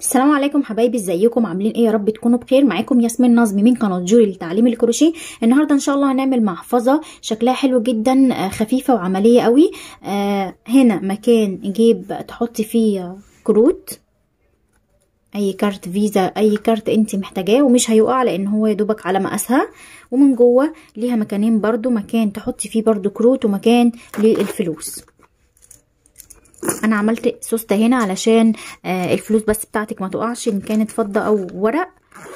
السلام عليكم حبايبي ازيكم؟ عاملين إيه؟ يا رب تكونوا بخير. معاكم ياسمين نظمي من قناة جوري لتعليم الكروشيه. النهارده إن شاء الله هنعمل محفظة شكلها حلو جدا آه، خفيفة وعملية قوي. آه، هنا مكان جيب تحطي فيه كروت. أي كارت فيزا أي كارت انت محتاجاه ومش هيقع لأن هو يدوبك على مقاسها. ومن جوه ليها مكانين برضو مكان تحطي فيه برضو كروت ومكان للفلوس. أنا عملت سوسته هنا علشان آه الفلوس بس بتاعتك ما تقعش ان كانت فضة أو ورق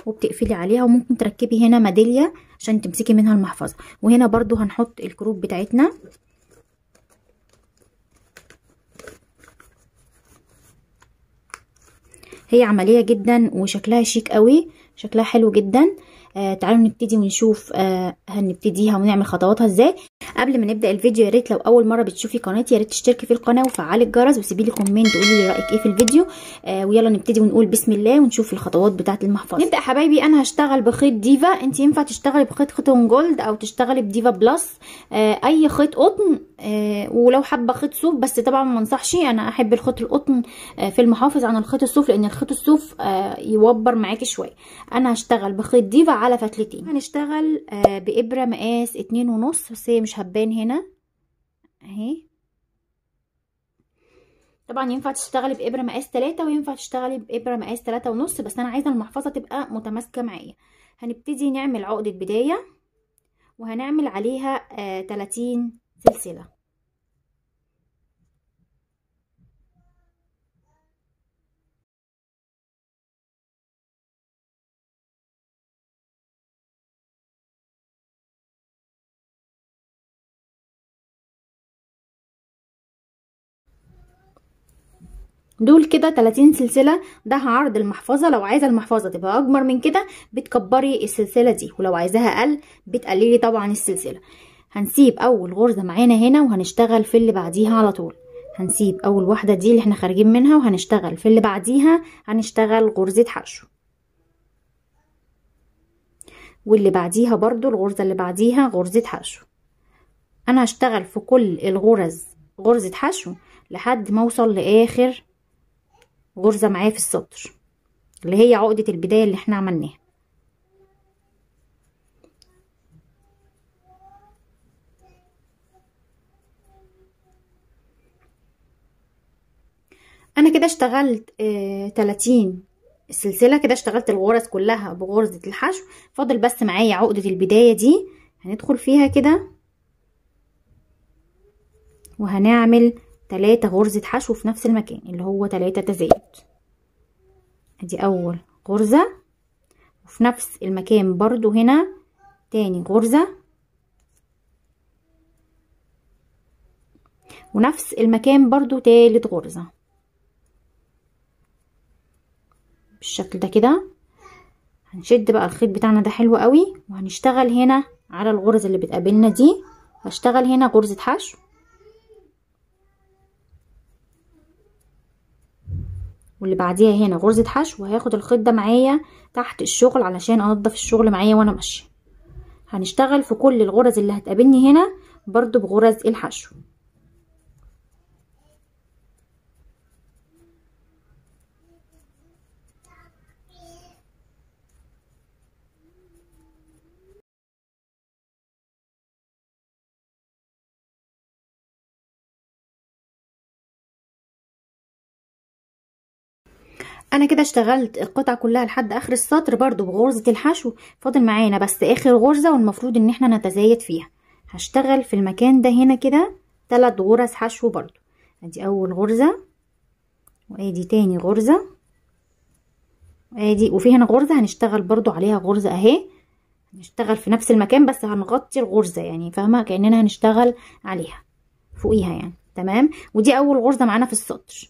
وبتقفلي عليها وممكن تركبي هنا ميدالية عشان تمسكي منها المحفظة. وهنا برضو هنحط الكروب بتاعتنا. هي عملية جدا وشكلها شيك قوي شكلها حلو جدا. آه تعالوا نبتدي ونشوف آه هنبتديها ونعمل خطواتها إزاي. قبل ما نبدأ الفيديو يا ريت لو أول مرة بتشوفي قناتي يا ريت تشتركي في القناة وفعلي الجرس وسيبي لي comment قولي لي رأيك إيه في الفيديو. آه ويلا نبتدي ونقول بسم الله ونشوف الخطوات بتاعة المحفظة. نبدأ حبايبي أنا هشتغل بخيط ديفا. أنت ينفع تشتغلي بخيط قطن جولد أو تشتغلي بديفا plus. آه أي خيط قطن. آه ولو حابة خيط صوف بس طبعا ما انصحش. أنا أحب الخيط القطن آه في المحافظ عن الخيط الصوف لأن الخيط الصوف آه يوبر معاكي شوية. أنا هشتغل بخيط ديفا على فتلتين. هنشتغل آه بإبرة مقاس اتنين ونص بس هي مش هتبان هنا. اهي. طبعا ينفع تشتغلي بإبرة مقاس تلاتة وينفع تشتغلي بإبرة مقاس تلاتة ونص بس أنا عايزة المحفظة تبقى متماسكة معايا. هنبتدي نعمل عقدة بداية وهنعمل عليها آه 30 سلسلة. دول كده 30 سلسلة ده عرض المحفظة. لو عايزة المحفظة تبقى أكبر من كده بتكبري السلسلة دي ولو عايزاها أقل بتقللي طبعا السلسلة. هنسيب أول غرزة معانا هنا وهنشتغل في اللي بعديها على طول. هنسيب أول واحدة دي اللي إحنا خارجين منها وهنشتغل في اللي بعديها هنشتغل غرزة حشو. واللي بعديها برضو الغرزة اللي بعديها غرزة حشو. أنا هشتغل في كل الغرز غرزة حشو لحد ما أوصل لآخر غرزة معايا في السطر اللي هي عقدة البداية اللي إحنا عملناها. أنا كده اشتغلت آه 30 السلسلة كده اشتغلت الغرز كلها بغرزة الحشو. فاضل بس معايا عقدة البداية دي هندخل فيها كده وهنعمل تلاتة غرزة حشو في نفس المكان اللي هو تلاتة تزايد. ادي أول غرزة وفي نفس المكان برضو هنا تاني غرزة. ونفس المكان برضو تالت غرزة. بالشكل ده كده هنشد بقى الخيط بتاعنا ده حلو قوي وهنشتغل هنا على الغرز اللي بتقابلنا دي. هشتغل هنا غرزة حشو واللي بعديها هنا غرزة حشو وهاخد الخيط ده معايا تحت الشغل علشان انضف الشغل معايا وأنا ماشية. هنشتغل في كل الغرز اللي هتقابلني هنا برضو بغرز الحشو. أنا كده اشتغلت القطعة كلها لحد آخر السطر برضو بغرزة الحشو. فاضل معانا بس آخر غرزة والمفروض إن إحنا نتزايد فيها. هشتغل في المكان ده هنا كده تلات غرز حشو برضو. أدي أول غرزة وآدي تاني غرزة وآدي وفي هنا غرزة هنشتغل برضو عليها غرزة أهي. هنشتغل في نفس المكان بس هنغطي الغرزة يعني فاهمة؟ كأننا هنشتغل عليها فوقيها يعني. تمام؟ ودي أول غرزة معانا في السطر.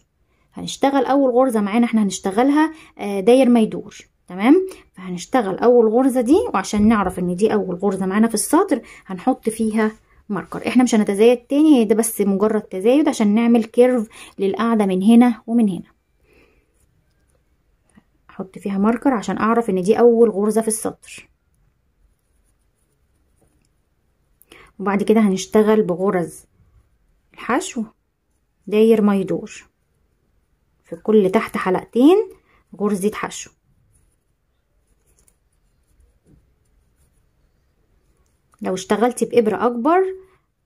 هنشتغل أول غرزة معانا إحنا هنشتغلها داير ما يدور. تمام؟ فهنشتغل أول غرزة دي وعشان نعرف إن دي أول غرزة معانا في السطر هنحط فيها marker إحنا مش هنتزايد تاني هي ده بس مجرد تزايد عشان نعمل curve للقاعدة من هنا ومن هنا. أحط فيها marker عشان أعرف إن دي أول غرزة في السطر. وبعد كده هنشتغل بغرز الحشو داير ما يدور. في كل تحت حلقتين غرزة حشو لو اشتغلتي بإبرة أكبر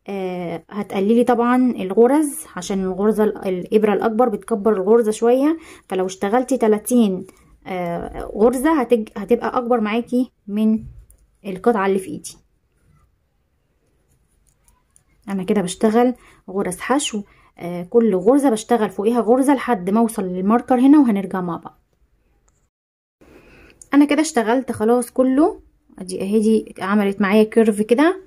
آه هتقللي طبعا الغرز عشان الغرزة الإبرة الأكبر بتكبر الغرزة شوية. فلو اشتغلتي 30 آه غرزة. هتبقى أكبر معاكي من القطعة اللي في إيدي. أنا كده بشتغل غرز حشو. آه كل غرزة بشتغل فوقيها غرزة لحد ما أوصل لل marker هنا وهنرجع مع بعض. أنا كده اشتغلت خلاص كله. ادي أهي دي عملت معايا curve كده.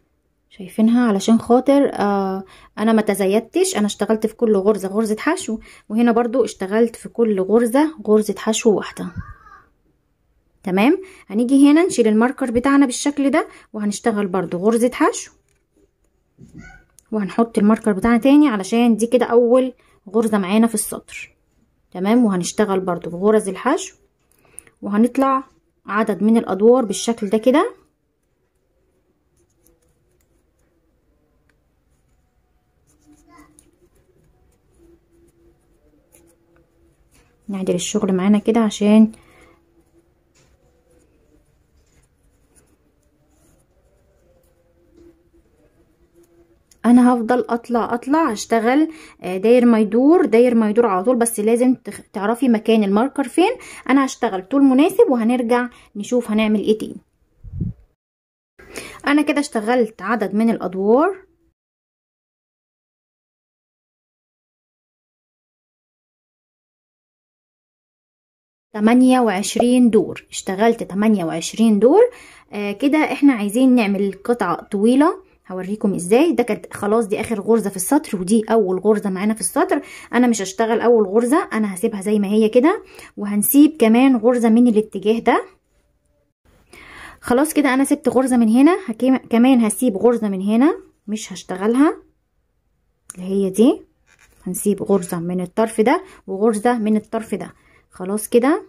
شايفينها علشان خاطر آه أنا ما تزيدتش أنا اشتغلت في كل غرزة غرزة حشو. وهنا برضو اشتغلت في كل غرزة غرزة حشو واحدة. تمام؟ هنيجي هنا نشيل ال marker بتاعنا بالشكل ده وهنشتغل برضو غرزة حشو. وهنحط الماركر بتاعنا تاني علشان دي كده أول غرزة معانا في السطر. تمام؟ وهنشتغل برضو بغرز الحشو. وهنطلع عدد من الأدوار بالشكل ده كده. نعدل الشغل معانا كده عشان أنا هفضل أطلع أطلع أشتغل داير ما يدور داير ما يدور على طول بس لازم تعرفي مكان الماركر فين. أنا هشتغل طول مناسب وهنرجع نشوف هنعمل إيه تاني. أنا كده اشتغلت عدد من الأدوار. تمانية وعشرين دور. اشتغلت تمانية وعشرين دور. آه كده إحنا عايزين نعمل قطعة طويلة. هوريكم إزاي. ده كانت خلاص دي آخر غرزة في السطر ودي أول غرزة معانا في السطر. أنا مش هشتغل أول غرزة أنا هسيبها زي ما هي كده وهنسيب كمان غرزة من الاتجاه ده. خلاص كده أنا سبت غرزة من هنا كمان هسيب غرزة من هنا مش هشتغلها. اللي هي دي. هنسيب غرزة من الطرف ده وغرزة من الطرف ده. خلاص كده.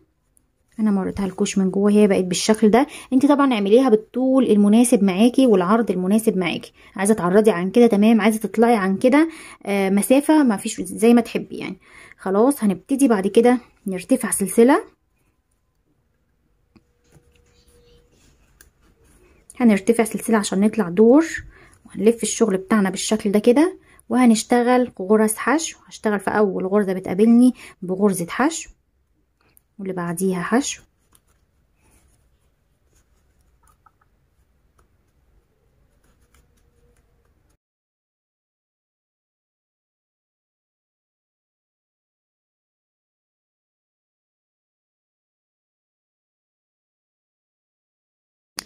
أنا مريتها لكوش من جوه هي بقت بالشكل ده. انت طبعا اعمليها بالطول المناسب معاكي والعرض المناسب معاكي. عايزة تعرضي عن كده تمام. عايزة تطلعي عن كده آه مسافة ما فيش زي ما تحبي يعني. خلاص هنبتدي بعد كده نرتفع سلسلة. هنرتفع سلسلة عشان نطلع دور وهنلف الشغل بتاعنا بالشكل ده كده. وهنشتغل غرز حشو. هشتغل في أول غرزة بتقابلني بغرزة حشو. واللي بعديها حشو.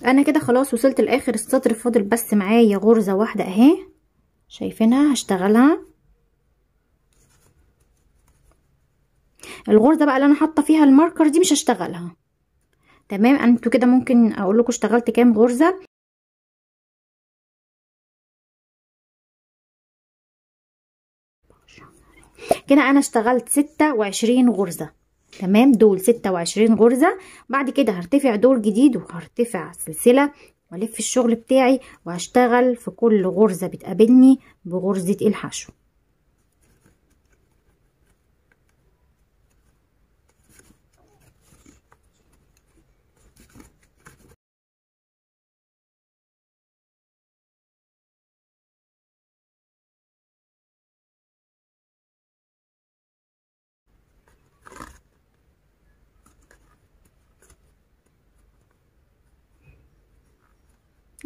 أنا كده خلاص وصلت لآخر السطر فاضل بس معايا غرزة واحدة أهي. شايفينها؟ هشتغلها. الغرزة بقى اللي أنا حاطة فيها الماركر دي مش هشتغلها. تمام؟ أنتوا كده ممكن أقول لكم اشتغلت كام غرزة. كده أنا اشتغلت ستة وعشرين غرزة. تمام؟ دول ستة وعشرين غرزة. بعد كده هرتفع دور جديد وهرتفع سلسلة وألف الشغل بتاعي وهشتغل في كل غرزة بتقابلني بغرزة الحشو.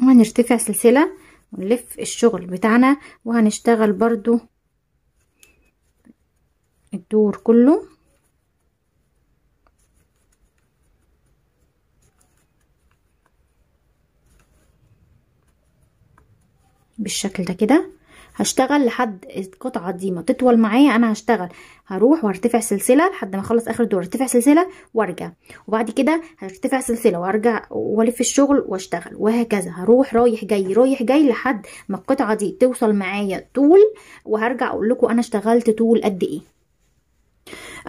وهنرتفع سلسلة ونلف الشغل بتاعنا وهنشتغل برضو الدور كله. بالشكل ده كده. هشتغل لحد القطعة دي ما تطول معايا أنا هشتغل. هروح وارتفع سلسلة لحد ما أخلص آخر دور ارتفع سلسلة وأرجع. وبعد كده هرتفع سلسلة وأرجع وألف الشغل وأشتغل وهكذا. هروح رايح جاي رايح جاي لحد ما القطعة دي توصل معايا طول وهرجع أقول لكم أنا اشتغلت طول قد إيه.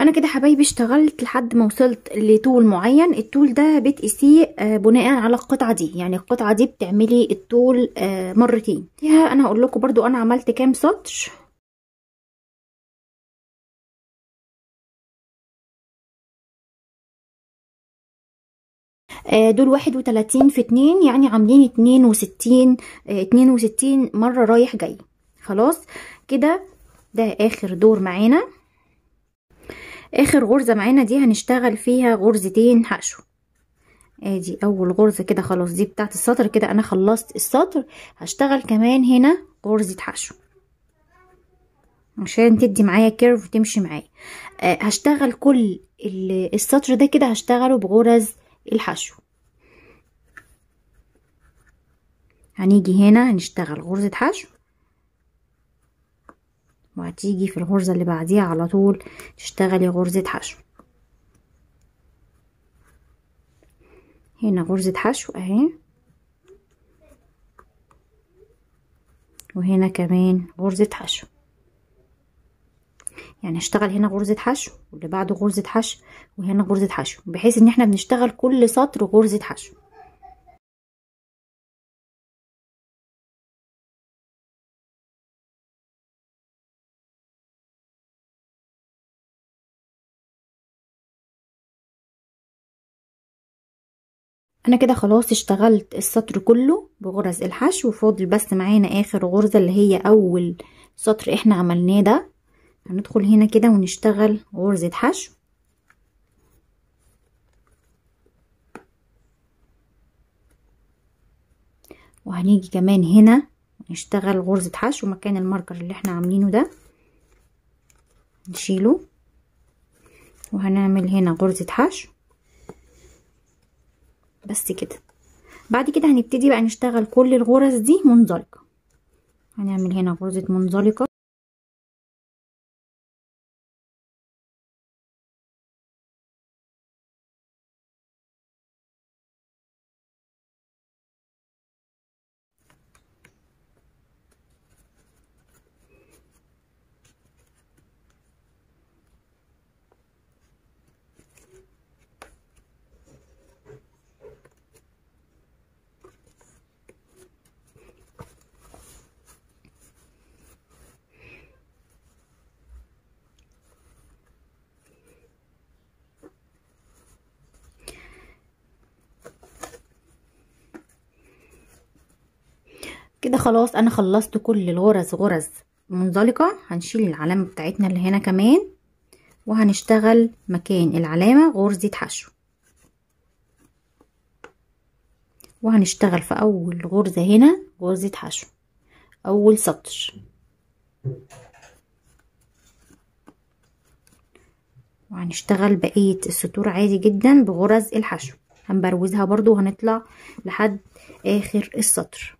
أنا كده حبايبي اشتغلت لحد ما وصلت لطول معين. الطول ده بتقيسيه بناء على القطعة دي. يعني القطعة دي بتعملي الطول مرتين. فيها أنا هقول لكم برضو أنا عملت كام سطر آه دول واحد وتلاتين في اتنين يعني عاملين اتنين وستين آه اتنين وستين مرة رايح جاي. خلاص؟ كده ده آخر دور معانا. آخر غرزة معانا دي هنشتغل فيها غرزتين حشو ادي أول غرزة كده خلاص دي بتاعت السطر كده أنا خلصت السطر هشتغل كمان هنا غرزة حشو عشان تدي معايا كيرف وتمشي معايا. أه هشتغل كل السطر ده كده هشتغله بغرز الحشو. هنيجي هنا هنشتغل غرزة حشو وهتيجي في الغرزة اللي بعديها على طول تشتغلي غرزة حشو. هنا غرزة حشو أهي. وهنا كمان غرزة حشو. يعني اشتغل هنا غرزة حشو واللي بعده غرزة حشو وهنا غرزة حشو بحيث إن إحنا بنشتغل كل سطر غرزة حشو. أنا كده خلاص اشتغلت السطر كله بغرز الحشو وفاضل بس معانا آخر غرزة اللي هي أول سطر إحنا عملناه ده. هندخل هنا كده ونشتغل غرزة حشو. وهنيجي كمان هنا نشتغل غرزة حشو مكان الماركر اللي إحنا عاملينه ده. نشيله. وهنعمل هنا غرزة حشو. بس كده. بعد كده هنبتدي بقى نشتغل كل الغرز دي منزلقة. هنعمل هنا غرزة منزلقة. كده خلاص أنا خلصت كل الغرز غرز منزلقة. هنشيل العلامة بتاعتنا اللي هنا كمان وهنشتغل مكان العلامة غرزة حشو وهنشتغل في أول غرزة هنا غرزة حشو أول سطر. وهنشتغل بقية السطور عادي جدا بغرز الحشو. هنبروزها برضو وهنطلع لحد آخر السطر.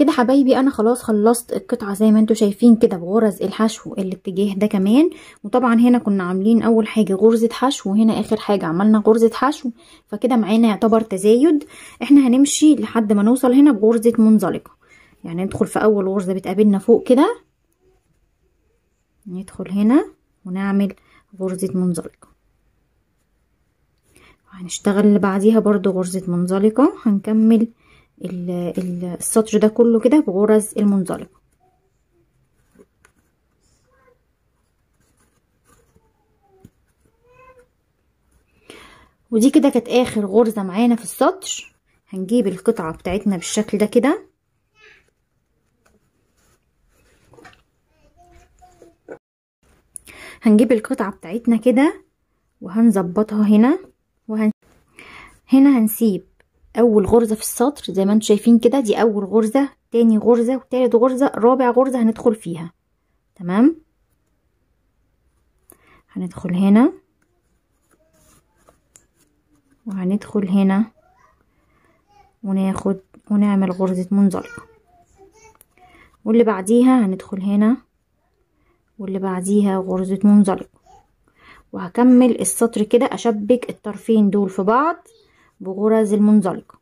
كده حبايبي أنا خلاص خلصت القطعة زي ما أنتم شايفين كده بغرز الحشو الاتجاه ده كمان. وطبعا هنا كنا عاملين أول حاجة غرزة حشو وهنا آخر حاجة عملنا غرزة حشو. فكده معانا يعتبر تزايد. إحنا هنمشي لحد ما نوصل هنا بغرزة منزلقة. يعني ندخل في أول غرزة بتقابلنا فوق كده. ندخل هنا ونعمل غرزة منزلقة. هنشتغل اللي بعديها برضو غرزة منزلقة. هنكمل السطر ده كله كده بغرز المنزلقة. ودي كده كانت آخر غرزة معانا في السطر. هنجيب القطعة بتاعتنا بالشكل ده كده. هنجيب القطعة بتاعتنا كده وهنظبطها هنا. وهن هنا هنسيب أول غرزة في السطر زي ما أنتم شايفين كده دي أول غرزة تاني غرزة وتالت غرزة رابع غرزة هندخل فيها. تمام؟ هندخل هنا. وهندخل هنا. وناخد ونعمل غرزة منزلقة. واللي بعديها هندخل هنا. واللي بعديها غرزة منزلقة. وهكمل السطر كده أشبك الطرفين دول في بعض. بغرز المنزلقة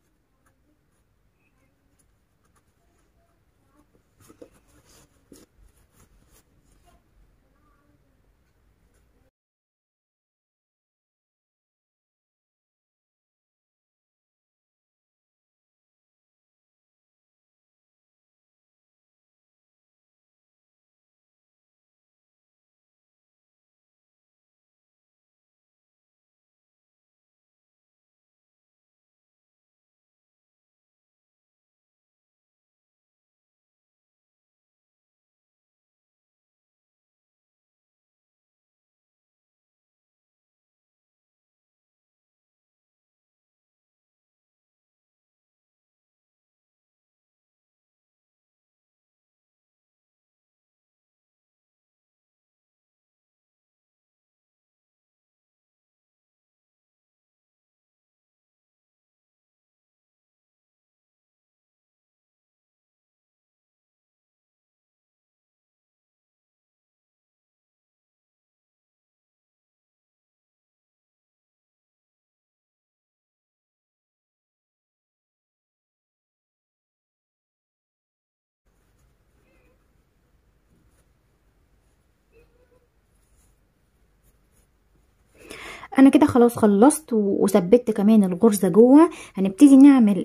أنا كده خلاص خلصت وثبت كمان الغرزة جوه. هنبتدي نعمل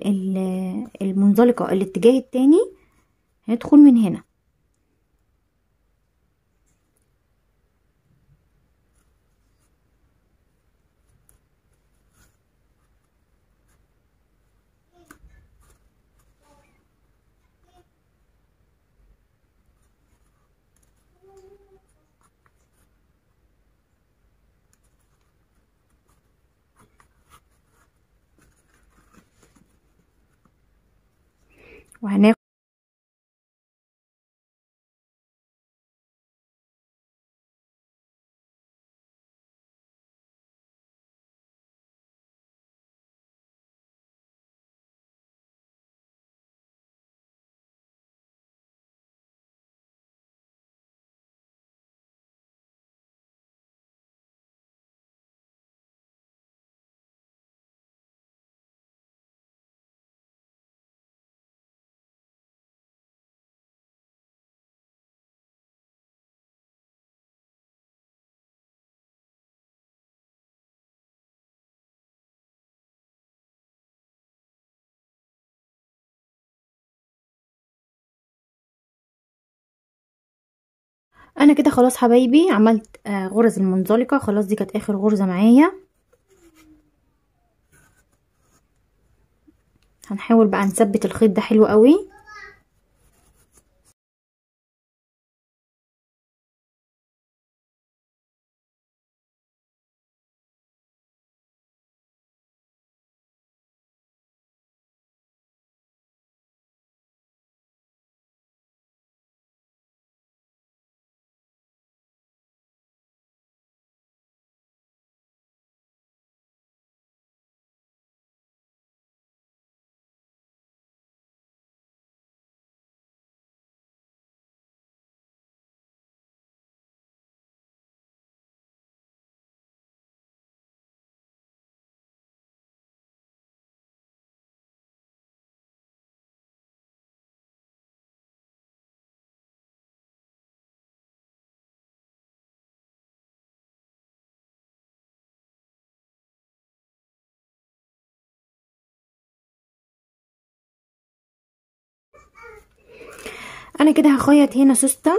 المنزلقة الاتجاه التاني. هندخل من هنا. meine أنا كده خلاص حبايبي عملت آه غرز المنزلقة. خلاص دي كانت آخر غرزة معايا. هنحاول بقى نثبت الخيط ده حلو قوي. أنا كده هخيط هنا سوستة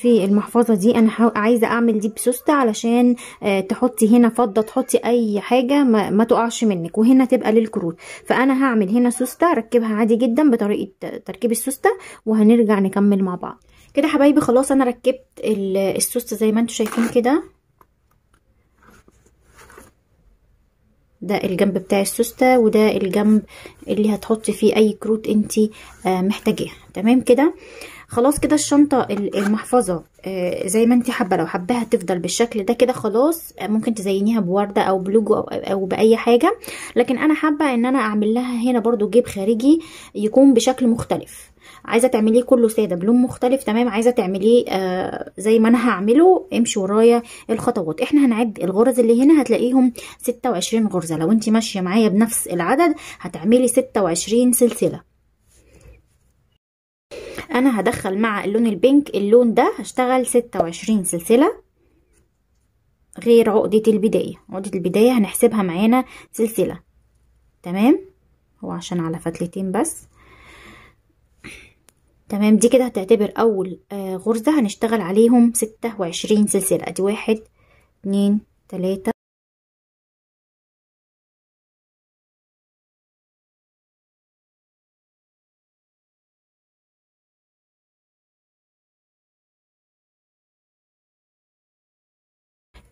في المحفظة دي. أنا عايزة أعمل دي بسوستة علشان آه تحطي هنا فضة تحطي أي حاجة ما, ما تقعش منك وهنا تبقى للكروت. فأنا هعمل هنا سوستة أركبها عادي جدا بطريقة تركيب السوستة وهنرجع نكمل مع بعض. كده حبايبي خلاص أنا ركبت السوستة زي ما أنتم شايفين كده. ده الجنب بتاع السوستة وده الجنب اللي هتحطي فيه أي كروت أنتي آه محتاجاها. تمام كده؟ خلاص كده الشنطة المحفظة آه زي ما انتي حابة لو حباها تفضل بالشكل ده كده خلاص آه ممكن تزينيها بوردة أو بلوجو أو, أو بأي حاجة. لكن أنا حابة إن أنا أعمل لها هنا برضو جيب خارجي يكون بشكل مختلف. عايزة تعمليه كله سادة بلون مختلف تمام؟ عايزة تعمليه آه زي ما أنا هعمله امشي ورايا الخطوات. إحنا هنعد الغرز اللي هنا هتلاقيهم 26 غرزة. لو انت ماشية معايا بنفس العدد هتعملي 26 سلسلة. أنا هدخل مع اللون البينك اللون ده هشتغل 26 سلسلة غير عقدة البداية. عقدة البداية هنحسبها معانا سلسلة. تمام؟ هو عشان على فتلتين بس. تمام دي كده هتعتبر أول آه غرزة هنشتغل عليهم ستة وعشرين سلسلة. أدي واحد اتنين تلاتة.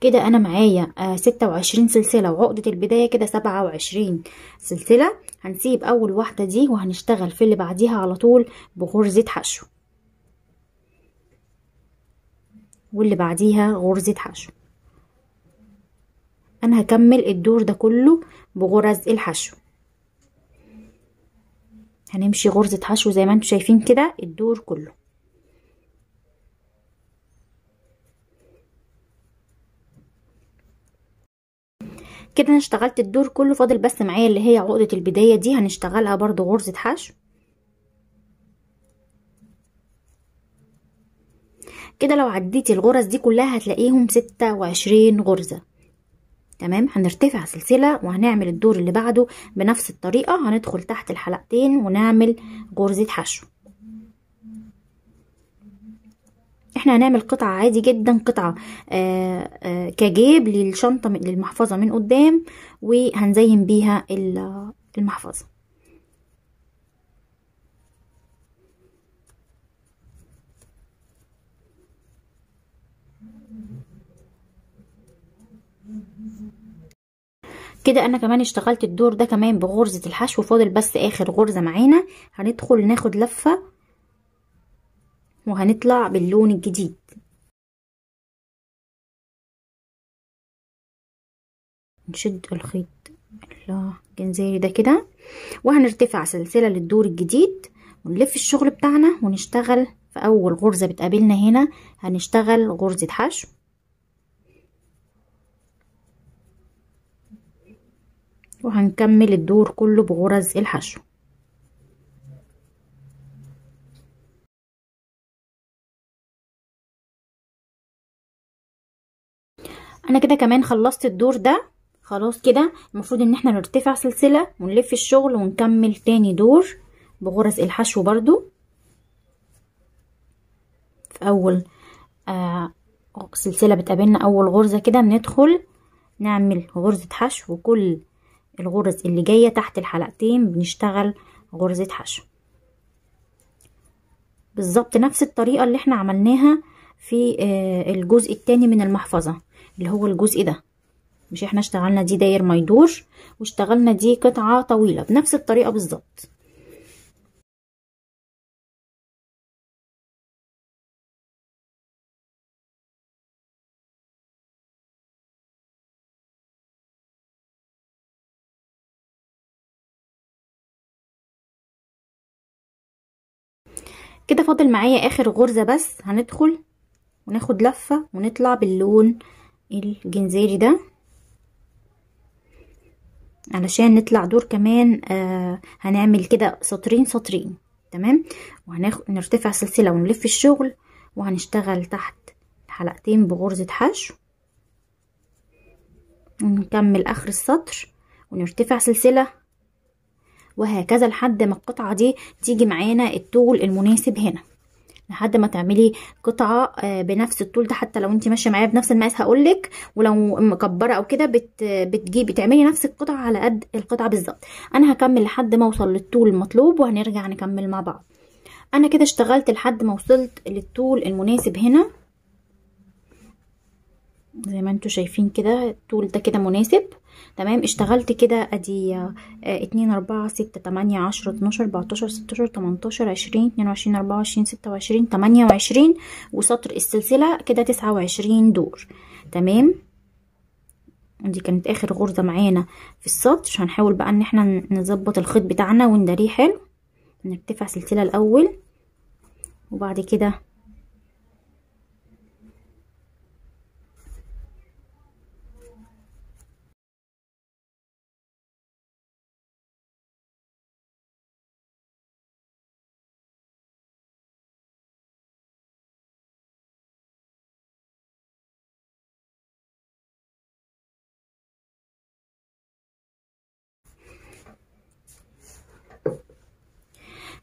كده أنا معايا آه ستة وعشرين سلسلة وعقدة البداية كده سبعة وعشرين سلسلة. هنسيب أول واحدة دي وهنشتغل في اللي بعديها على طول بغرزة حشو. واللي بعديها غرزة حشو. أنا هكمل الدور ده كله بغرز الحشو. هنمشي غرزة حشو زي ما أنتم شايفين كده الدور كله. كده أنا اشتغلت الدور كله فاضل بس معايا اللي هي عقدة البداية دي هنشتغلها برضو غرزة حشو. كده لو عديتي الغرز دي كلها هتلاقيهم ستة وعشرين غرزة. تمام؟ هنرتفع سلسلة وهنعمل الدور اللي بعده بنفس الطريقة هندخل تحت الحلقتين ونعمل غرزة حشو. إحنا هنعمل قطعة عادي جدا قطعة آآ آآ كجيب للشنطة للمحفظة من قدام وهنزين بيها المحفظة. كده أنا كمان اشتغلت الدور ده كمان بغرزة الحشو فاضل بس آخر غرزة معانا. هندخل ناخد لفة. وهنطلع باللون الجديد. نشد الخيط. الجنزيري ده كده. وهنرتفع سلسلة للدور الجديد. ونلف الشغل بتاعنا ونشتغل في أول غرزة بتقابلنا هنا. هنشتغل غرزة حشو. وهنكمل الدور كله بغرز الحشو. أنا كده كمان خلصت الدور ده. خلاص كده المفروض إن إحنا نرتفع سلسلة ونلف الشغل ونكمل تاني دور بغرز الحشو برضو في أول آه سلسلة بتقابلنا أول غرزة كده بندخل نعمل غرزة حشو وكل الغرز اللي جاية تحت الحلقتين بنشتغل غرزة حشو. بالظبط نفس الطريقة اللي إحنا عملناها في آه الجزء التاني من المحفظة. اللي هو الجزء ده. مش إحنا اشتغلنا دي داير ما يدور واشتغلنا دي قطعة طويلة بنفس الطريقة بالظبط. كده فاضل معايا آخر غرزة بس هندخل وناخد لفة ونطلع باللون الجنزيري ده. علشان نطلع دور كمان آه هنعمل كده سطرين سطرين تمام؟ وهناخد نرتفع سلسلة ونلف الشغل وهنشتغل تحت حلقتين بغرزة حشو. ونكمل آخر السطر ونرتفع سلسلة. وهكذا لحد ما القطعة دي تيجي معانا الطول المناسب هنا. لحد ما تعملي قطعة بنفس الطول ده. حتى لو انت ماشية معايا بنفس المقاس هقولك. ولو مكبرة أو كده بت بتجيبي تعملي نفس القطعة على قد القطعة بالظبط. أنا هكمل لحد ما أوصل للطول المطلوب وهنرجع نكمل مع بعض. أنا كده اشتغلت لحد ما وصلت للطول المناسب هنا. زي ما أنتوا شايفين كده الطول ده كده مناسب. تمام؟ اشتغلت كده أدي آه اتنين أربعة ستة تمانية عشرة اتناشر أربعتاشر ستاشر تمنتاشر عشرين اتنين وعشرين أربعة وعشرين ستة وعشرين تمانية وعشرين وسطر السلسلة كده تسعة وعشرين دور. تمام؟ دي كانت آخر غرزة معانا في السطر. هنحاول بقى إن إحنا نظبط الخيط بتاعنا ونداريه حلو. نرتفع سلسلة الأول. وبعد كده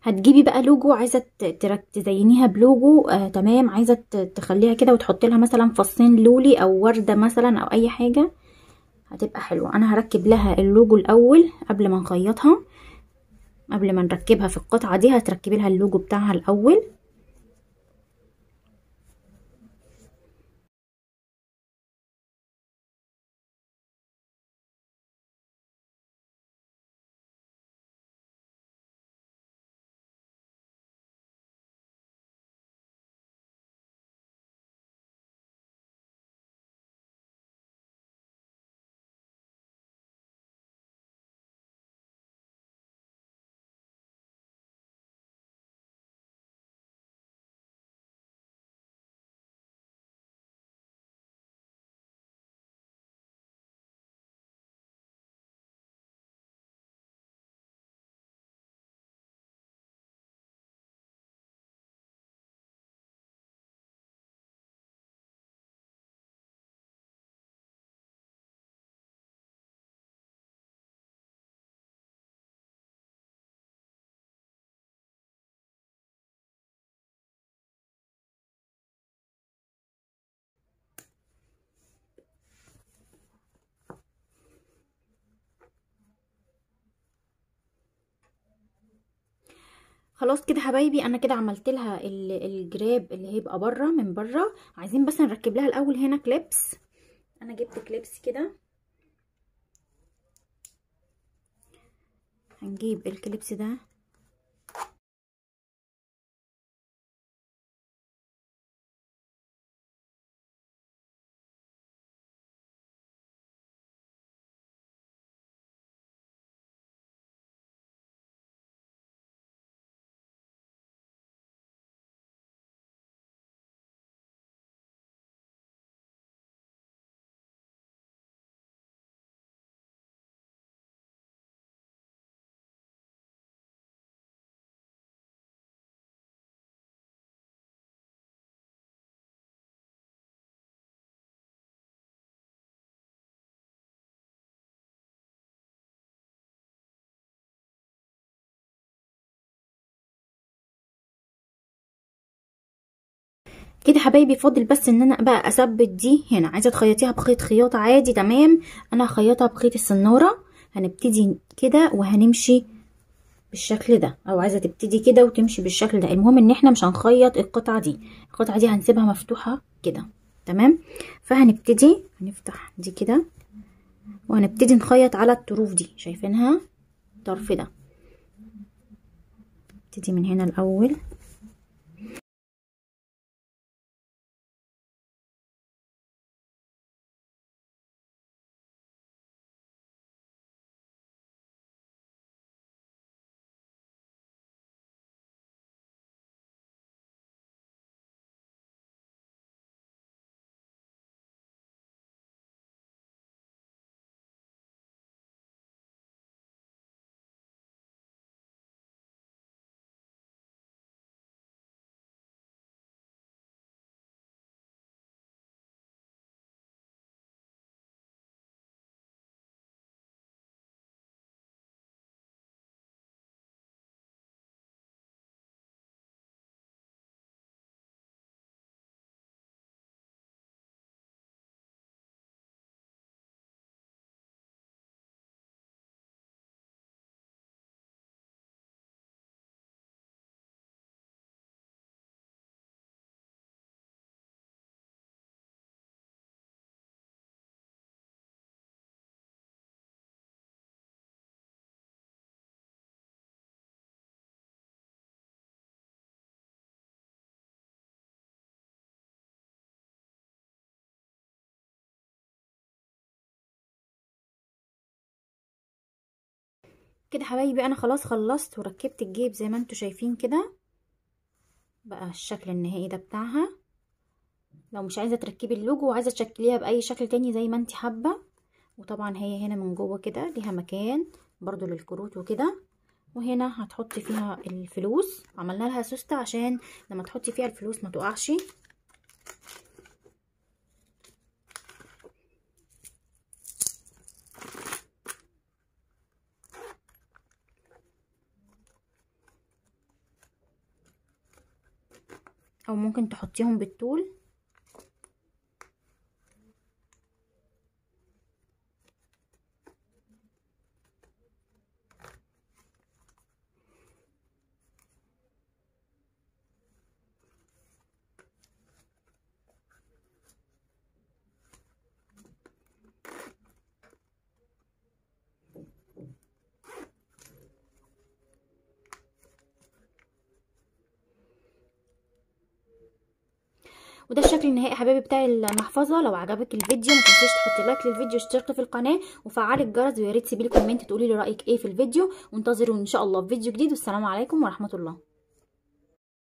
هتجيبي بقى لوجو عايزة تزينيها بلوجو آه تمام. عايزة تخليها كده وتحطي لها مثلا فصين لولي أو وردة مثلا أو أي حاجة. هتبقى حلوة. أنا هركب لها اللوجو الأول قبل ما نخيطها. قبل ما نركبها في القطعة دي هتركبي لها اللوجو بتاعها الأول. خلاص كده حبايبي أنا كده عملت لها الجراب اللي هيبقى برة من برة. عايزين بس نركب لها الأول هنا clips أنا جبت clips كده. هنجيب ال clips ده. كده حبايبي فاضل بس إن أنا بقى أثبت دي هنا. عايزة تخيطيها بخيط خياطة؟ عادي تمام. أنا هخيطها بخيط السناره هنبتدي كده وهنمشي بالشكل ده. أو عايزة تبتدي كده وتمشي بالشكل ده. المهم إن إحنا مش هنخيط القطعة دي. القطعة دي هنسيبها مفتوحة كده. تمام؟ فهنبتدي هنفتح دي كده. وهنبتدي نخيط على الطروف دي. شايفينها؟ الطرف ده. نبتدي من هنا الأول. كده حبايبي أنا خلاص خلصت وركبت الجيب زي ما أنتوا شايفين كده. بقى الشكل النهائي ده بتاعها. لو مش عايزة تركبي اللوجو وعايزة تشكليها بأي شكل تاني زي ما انت حابة. وطبعا هي هنا من جوه كده ليها مكان برضو للكروت وكده. وهنا هتحطي فيها الفلوس. عملنا لها سوستة عشان لما تحطي فيها الفلوس ما تقعش. أو ممكن تحطيهم بالطول. الشكل النهائي حبايبي بتاع المحفظة. لو عجبك الفيديو ما تنسيش تحطي like للفيديو واشتركي في القناة وفعلي الجرس ويا ريت تسيبي لي comment تقولي لي رأيك إيه في الفيديو. وانتظروا إن شاء الله في فيديو جديد. والسلام عليكم ورحمة الله.